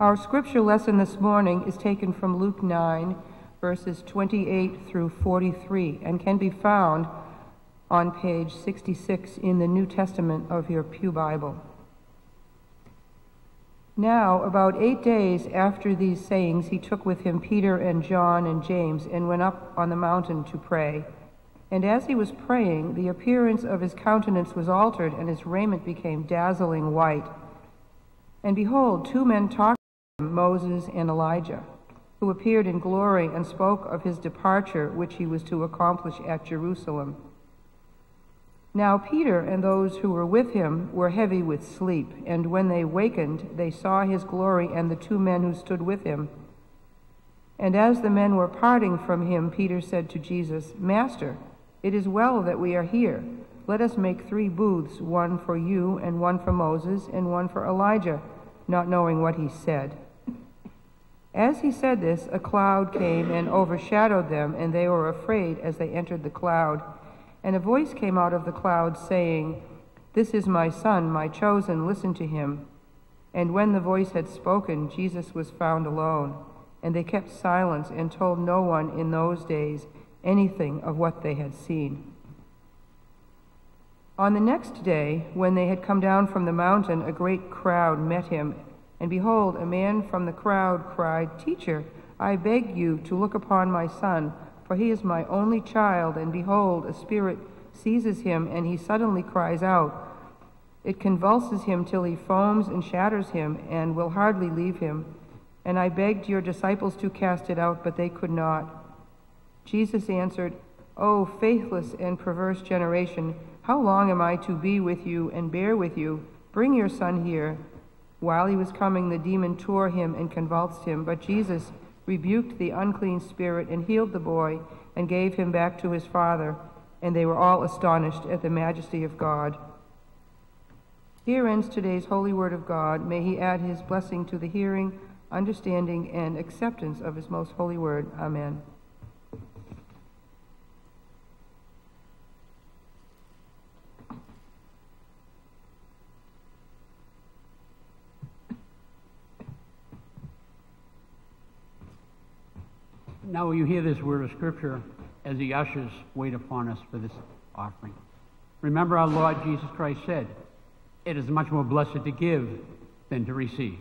Our scripture lesson this morning is taken from Luke 9, verses 28 through 43, and can be found on page 66 in the New Testament of your Pew Bible. Now, about eight days after these sayings, he took with him Peter and John and James and went up on the mountain to pray. And as he was praying, the appearance of his countenance was altered, and his raiment became dazzling white. And behold, two men talked Moses and Elijah, who appeared in glory and spoke of his departure, which he was to accomplish at Jerusalem. Now Peter and those who were with him were heavy with sleep, and when they wakened, they saw his glory and the two men who stood with him. And as the men were parting from him, Peter said to Jesus, Master, it is well that we are here. Let us make three booths, one for you, and one for Moses, and one for Elijah, not knowing what he said. As he said this, a cloud came and overshadowed them, and they were afraid as they entered the cloud. And a voice came out of the cloud saying, This is my son, my chosen, listen to him. And when the voice had spoken, Jesus was found alone. And they kept silence and told no one in those days anything of what they had seen. On the next day, when they had come down from the mountain, a great crowd met him and behold, a man from the crowd cried, Teacher, I beg you to look upon my son, for he is my only child, and behold, a spirit seizes him, and he suddenly cries out. It convulses him till he foams and shatters him, and will hardly leave him. And I begged your disciples to cast it out, but they could not. Jesus answered, O faithless and perverse generation, how long am I to be with you and bear with you? Bring your son here. While he was coming, the demon tore him and convulsed him, but Jesus rebuked the unclean spirit and healed the boy and gave him back to his father, and they were all astonished at the majesty of God. Here ends today's holy word of God. May he add his blessing to the hearing, understanding, and acceptance of his most holy word. Amen. Now you hear this word of Scripture as the ushers wait upon us for this offering. Remember, our Lord Jesus Christ said, It is much more blessed to give than to receive.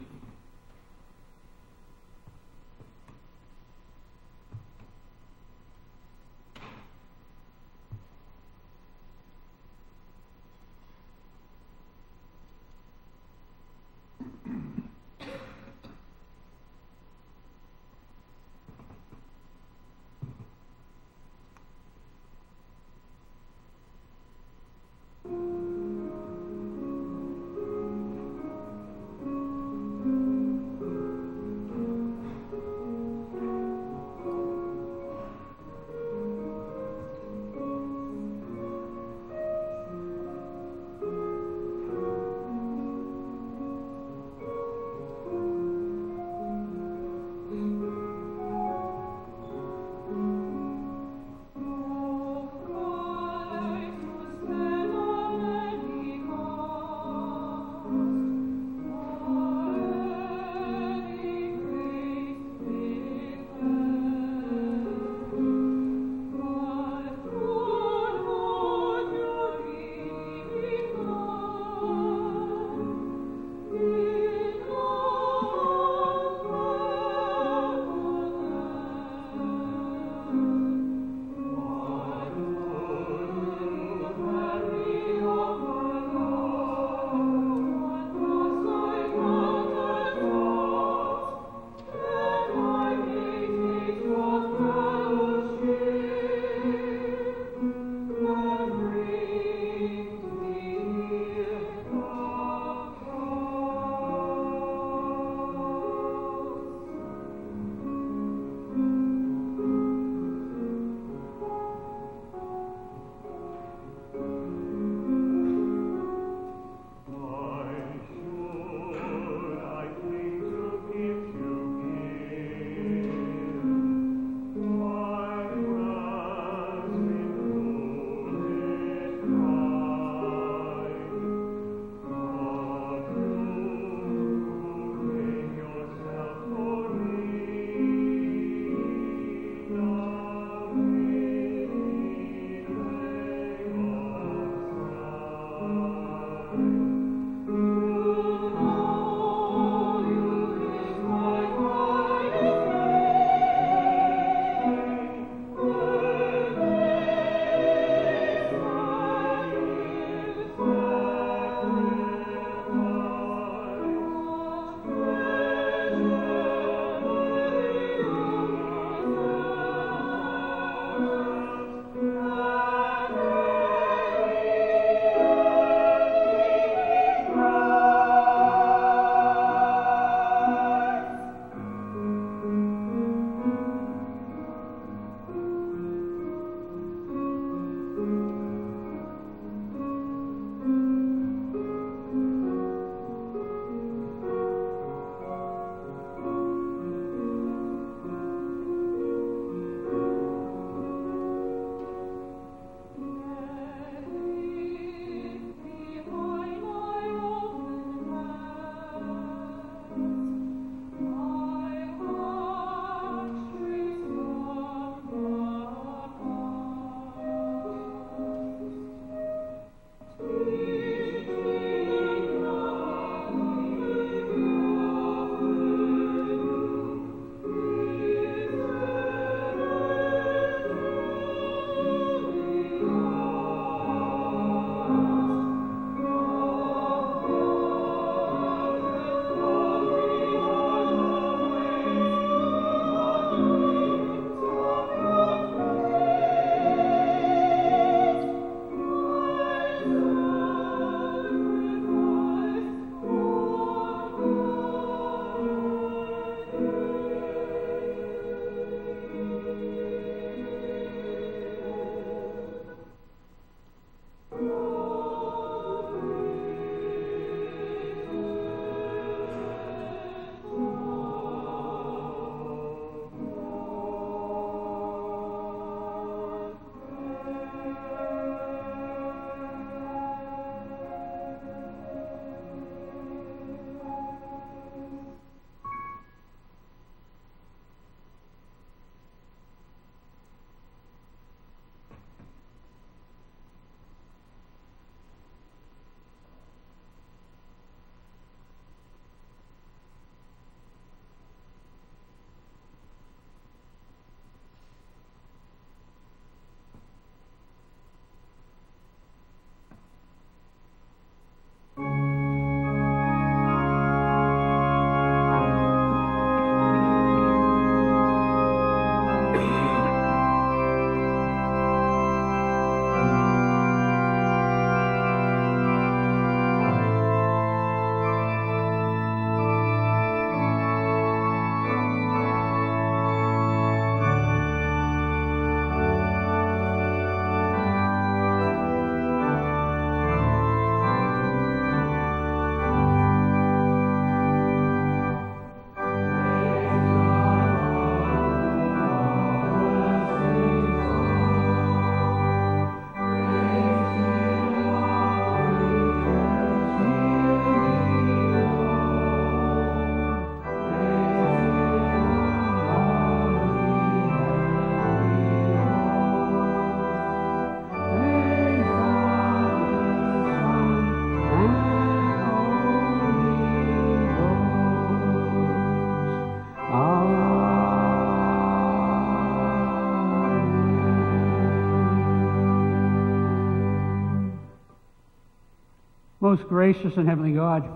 Most gracious and heavenly God,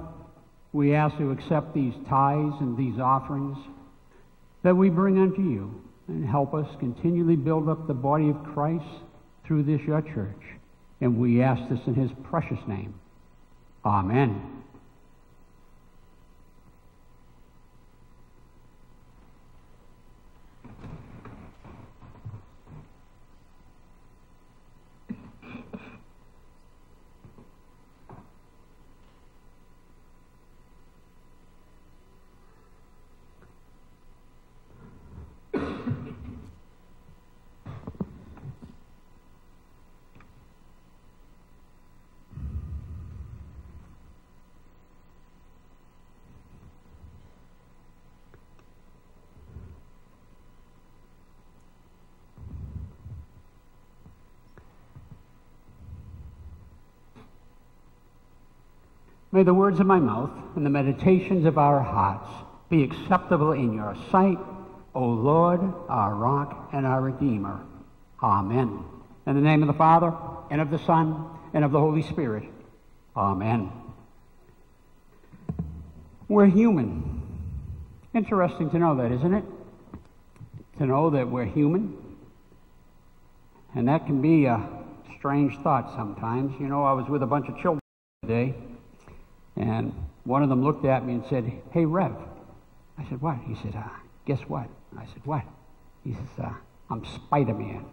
we ask you to accept these tithes and these offerings that we bring unto you and help us continually build up the body of Christ through this your church. And we ask this in his precious name. Amen. May the words of my mouth and the meditations of our hearts be acceptable in your sight, O Lord, our rock and our redeemer. Amen. In the name of the Father, and of the Son, and of the Holy Spirit. Amen. We're human. Interesting to know that, isn't it? To know that we're human. And that can be a strange thought sometimes. You know, I was with a bunch of children today and one of them looked at me and said, Hey, Rev. I said, What? He said, uh, Guess what? I said, What? He says, uh, I'm Spider Man.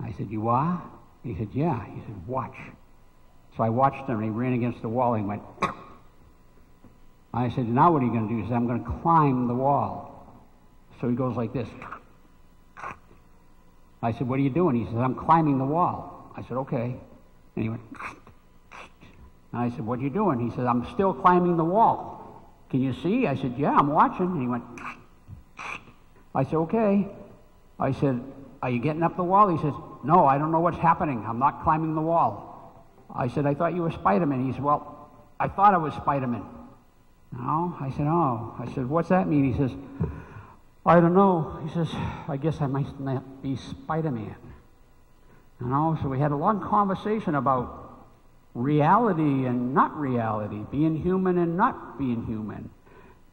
I said, You are? He said, Yeah. He said, Watch. So I watched him and he ran against the wall. He went, I said, Now what are you going to do? He said, I'm going to climb the wall. So he goes like this. I said, What are you doing? He says, I'm climbing the wall. I said, Okay. And he went, and I said, What are you doing? He said, I'm still climbing the wall. Can you see? I said, Yeah, I'm watching. And he went, I said, Okay. I said, Are you getting up the wall? He says, No, I don't know what's happening. I'm not climbing the wall. I said, I thought you were Spider Man. He said, Well, I thought I was Spider Man. No? I said, Oh. I said, What's that mean? He says, I don't know. He says, I guess I might not be Spider Man. You know, so we had a long conversation about reality and not reality, being human and not being human.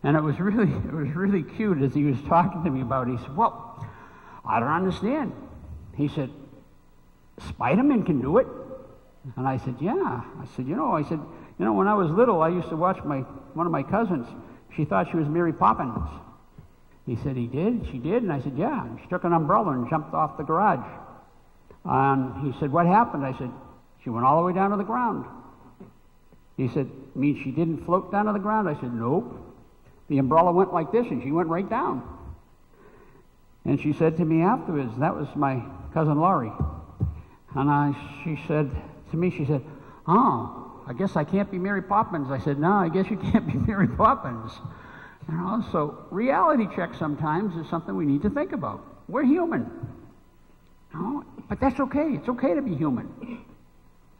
And it was really, it was really cute as he was talking to me about it. He said, Well, I don't understand. He said, Spider-Man can do it. And I said, Yeah. I said, you know, I said, you know, when I was little, I used to watch my one of my cousins. She thought she was Mary Poppins. He said, He did? She did? And I said, Yeah. She took an umbrella and jumped off the garage. And he said, What happened? I said, she went all the way down to the ground. He said, mean she didn't float down to the ground? I said, Nope. The umbrella went like this and she went right down. And she said to me afterwards, that was my cousin Laurie. And I, she said to me, she said, Oh, I guess I can't be Mary Poppins. I said, No, I guess you can't be Mary Poppins. You know, so reality check sometimes is something we need to think about. We're human. Know, but that's okay. It's okay to be human.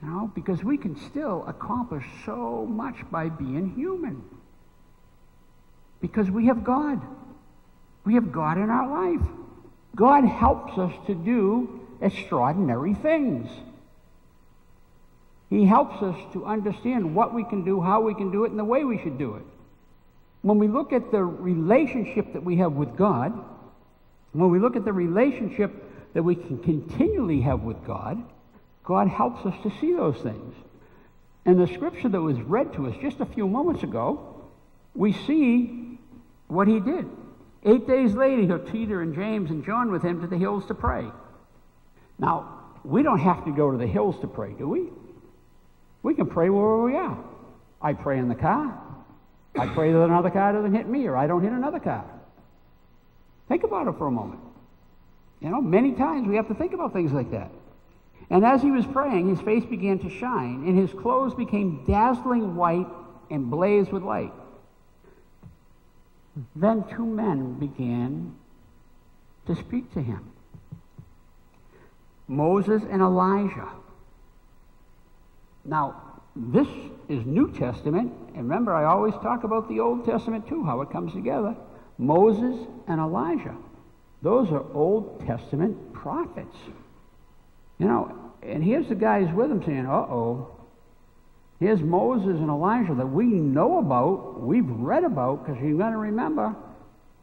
Know, because we can still accomplish so much by being human. Because we have God. We have God in our life. God helps us to do extraordinary things. He helps us to understand what we can do, how we can do it, and the way we should do it. When we look at the relationship that we have with God, when we look at the relationship that we can continually have with God, God helps us to see those things. And the scripture that was read to us just a few moments ago, we see what he did. Eight days later, he took Peter and James and John with him to the hills to pray. Now, we don't have to go to the hills to pray, do we? We can pray wherever we are. I pray in the car. I pray that another car doesn't hit me or I don't hit another car. Think about it for a moment. You know, many times we have to think about things like that. And as he was praying, his face began to shine, and his clothes became dazzling white and blazed with light. Then two men began to speak to him Moses and Elijah. Now, this is New Testament, and remember, I always talk about the Old Testament too, how it comes together. Moses and Elijah. Those are Old Testament prophets. You know, and here's the guys with him saying, uh oh, Here's Moses and Elijah that we know about, we've read about, because you've got to remember,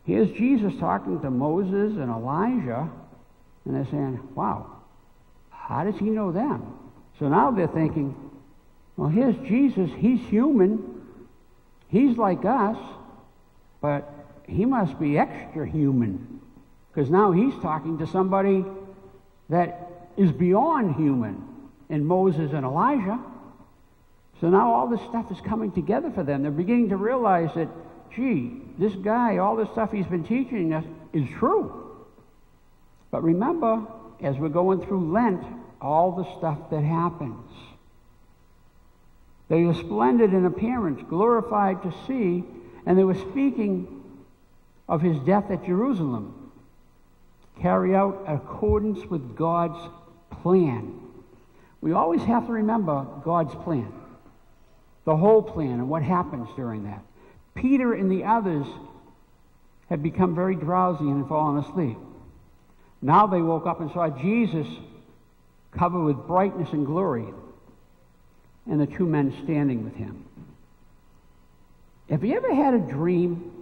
here's Jesus talking to Moses and Elijah, and they're saying, wow, how does he know them? So now they're thinking, well, here's Jesus, he's human, he's like us, but he must be extra human, because now he's talking to somebody that is beyond human in Moses and Elijah. So now all this stuff is coming together for them. They're beginning to realize that, gee, this guy, all this stuff he's been teaching us is true. But remember, as we're going through Lent, all the stuff that happens. They were splendid in appearance, glorified to see, and they were speaking of his death at Jerusalem. Carry out accordance with God's plan. We always have to remember God's plan the whole plan and what happens during that. Peter and the others had become very drowsy and had fallen asleep. Now they woke up and saw Jesus covered with brightness and glory, and the two men standing with him. Have you ever had a dream,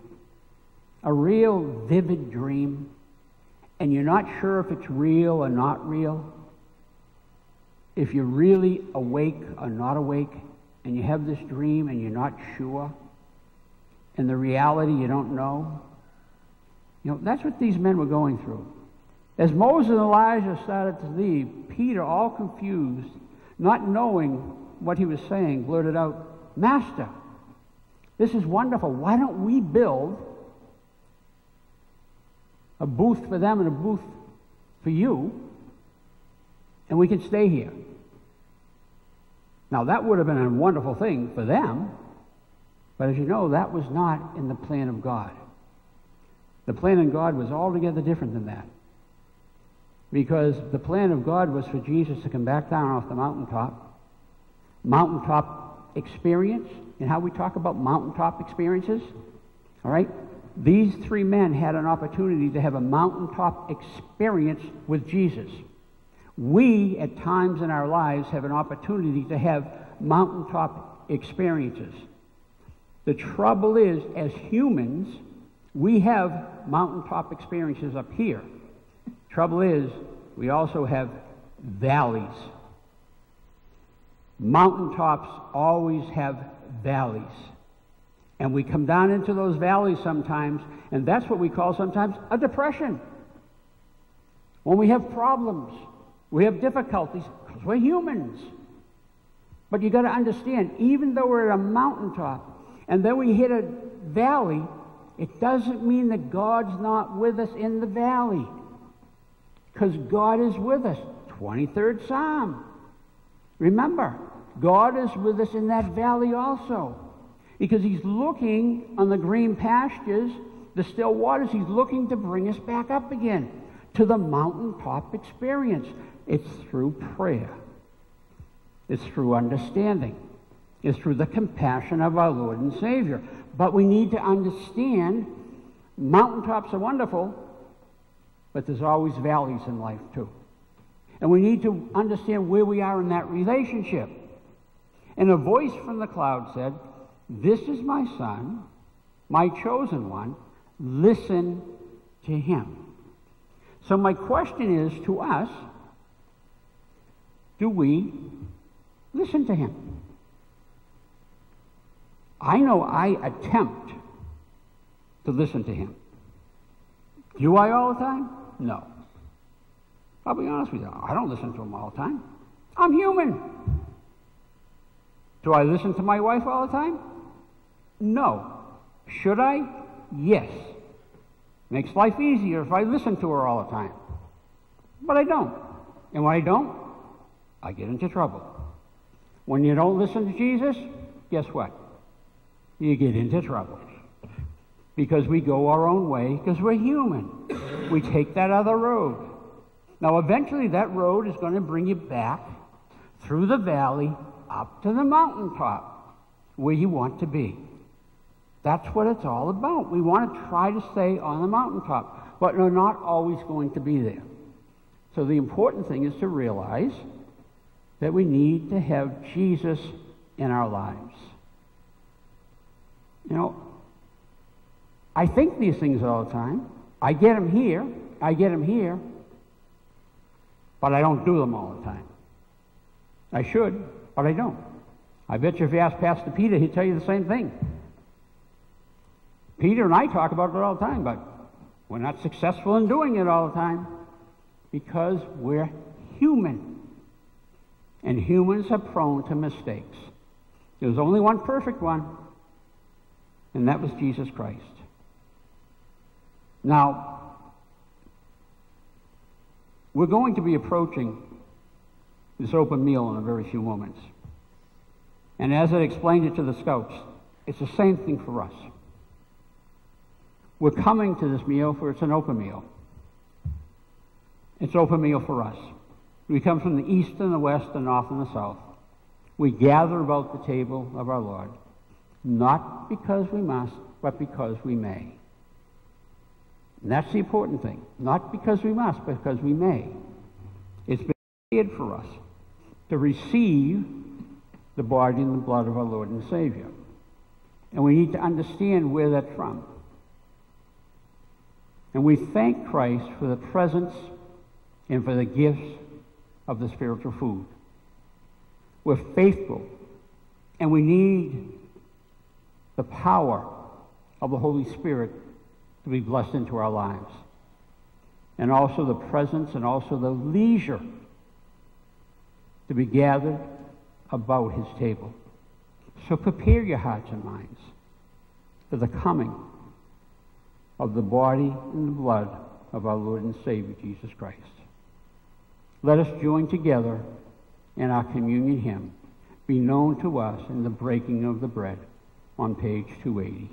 a real vivid dream, and you're not sure if it's real or not real? If you're really awake or not awake? and you have this dream and you're not sure, and the reality you don't know. You know, that's what these men were going through. As Moses and Elijah started to leave, Peter, all confused, not knowing what he was saying, blurted out, Master, this is wonderful. Why don't we build a booth for them and a booth for you, and we can stay here? Now, that would have been a wonderful thing for them, but as you know, that was not in the plan of God. The plan of God was altogether different than that. Because the plan of God was for Jesus to come back down off the mountaintop, mountaintop experience, and how we talk about mountaintop experiences. All right? These three men had an opportunity to have a mountaintop experience with Jesus. We, at times in our lives, have an opportunity to have mountaintop experiences. The trouble is, as humans, we have mountaintop experiences up here. Trouble is, we also have valleys. Mountaintops always have valleys. And we come down into those valleys sometimes, and that's what we call sometimes a depression. When we have problems, we have difficulties because we're humans. But you got to understand, even though we're at a mountaintop and then we hit a valley, it doesn't mean that God's not with us in the valley. Because God is with us. 23rd Psalm. Remember, God is with us in that valley also. Because He's looking on the green pastures, the still waters, He's looking to bring us back up again to the mountaintop experience. It's through prayer. It's through understanding. It's through the compassion of our Lord and Savior. But we need to understand mountaintops are wonderful, but there's always valleys in life too. And we need to understand where we are in that relationship. And a voice from the cloud said, This is my son, my chosen one. Listen to him. So, my question is to us do we listen to him? I know I attempt to listen to him. Do I all the time? No. I'll be honest with you. I don't listen to him all the time. I'm human. Do I listen to my wife all the time? No. Should I? Yes. Makes life easier if I listen to her all the time. But I don't. And when I don't, I get into trouble. When you don't listen to Jesus, guess what? You get into trouble. Because we go our own way, because we're human. We take that other road. Now, eventually, that road is going to bring you back through the valley up to the mountaintop where you want to be. That's what it's all about. We want to try to stay on the mountaintop, but we're not always going to be there. So the important thing is to realize that we need to have Jesus in our lives. You know, I think these things all the time. I get them here. I get them here. But I don't do them all the time. I should, but I don't. I bet you if you ask Pastor Peter, he'd tell you the same thing. Peter and I talk about it all the time, but we're not successful in doing it all the time because we're human. And humans are prone to mistakes. There was only one perfect one, and that was Jesus Christ. Now, we're going to be approaching this open meal in a very few moments. And as I explained it to the scouts, it's the same thing for us. We're coming to this meal for it's an open meal. It's open meal for us. We come from the east and the west, the north and the south. We gather about the table of our Lord, not because we must, but because we may. And that's the important thing. Not because we must, but because we may. It's been made for us to receive the body and the blood of our Lord and Savior. And we need to understand where that's from. And we thank Christ for the presence and for the gifts of the spiritual food. We're faithful, and we need the power of the Holy Spirit to be blessed into our lives. And also the presence and also the leisure to be gathered about his table. So prepare your hearts and minds for the coming of the body and the blood of our Lord and Savior Jesus Christ. Let us join together in our communion hymn, be known to us in the breaking of the bread on page 280.